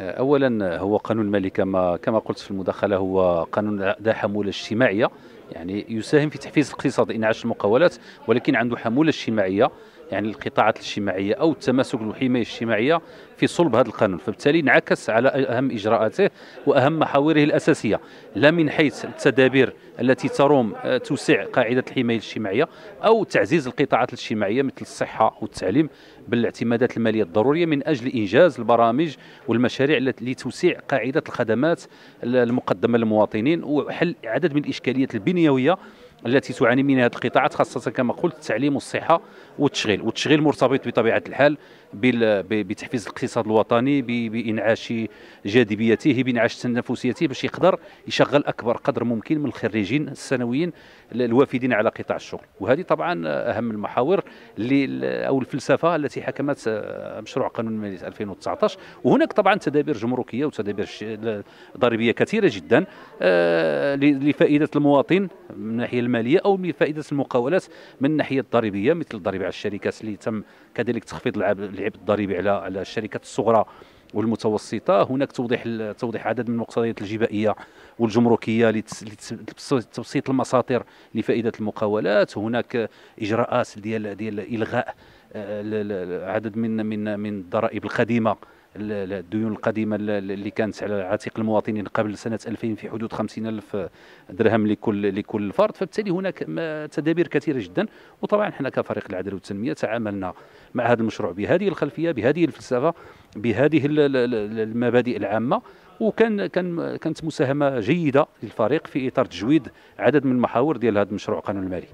اولا هو قانون المالي كما كما قلت في المداخلة هو قانون ذا حمولة اجتماعية. يعني يساهم في تحفيز الاقتصاد انعاش المقاولات ولكن عنده حمولة اجتماعية يعني القطاعات الاجتماعية أو التماسك والحمايه الاجتماعية في صلب هذا القانون. فبالتالي انعكس على أهم إجراءاته وأهم محاوره الأساسية. لا من حيث التدابير التي تروم آه، توسع قاعدة الحماية الاجتماعية أو تعزيز القطاعات الاجتماعية مثل الصحة والتعليم بالاعتمادات المالية الضرورية من أجل إنجاز البرامج والمشاريع التي توسع قاعدة الخدمات المقدمة للمواطنين وحل عدد من الإشكاليات البنيويه التي تعاني منها هذه القطاعات خاصة كما قلت التعليم والصحة والتشغيل. والتشغيل مرتبط بطبيعة الحال بتحفيز الاقتصاد الوطني بإنعاش جاذبيته بإنعاش تنافسيته باش يقدر يشغل أكبر قدر ممكن من الخريجين السنويين الوافدين على قطاع الشغل. وهذه طبعا أهم المحاور اللي أو الفلسفة التي حكمت مشروع قانون المالية 2019 وهناك طبعا تدابير جمركية وتدابير ضريبية كثيرة جدا آه، لفائدة المواطن من الناحية المالية أو من فائدة المقاولات من الناحية الضريبية مثل الضريبه على الشركات اللي تم كذلك تخفيض العبء الضريبي على على الشركات الصغرى والمتوسطة. هناك توضيح توضيح عدد من المقتضيات الجبائية والجمركية لتبسيط المساطر لفائدة المقاولات. هناك إجراءات ديال ديال إلغاء آه، عدد من من من الضرائب القديمه الديون القديمة اللي كانت على عاتق المواطنين قبل سنة 2000 في حدود 50 ألف درهم لكل لكل فرد. فبالتالي هناك تدابير كثيرة جدا. وطبعا إحنا كفريق العداله والتنمية تعاملنا مع هذا المشروع بهذه الخلفية بهذه الفلسفة بهذه المبادئ العامة. وكان كان كانت مساهمة جيدة للفريق في إطار تجويد عدد من المحاور ديال هذا المشروع قانون المالي.